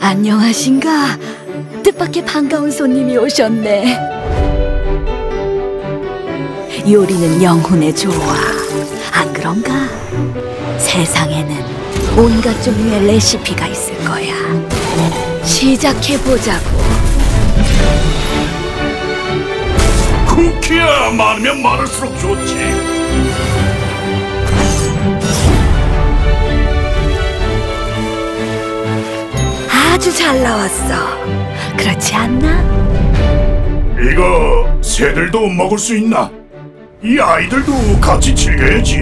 안녕하신가? 뜻밖의 반가운 손님이 오셨네. 요리는 영혼의 조화. 안 그런가? 세상에는 온갖 종류의 레시피가 있을 거야. 시작해보자고. 쿠키야 많으면 많을수록 좋지 아주 잘 나왔어. 그렇지 않나? 이거 새들도 먹을 수 있나? 이 아이들도 같이 즐겨야지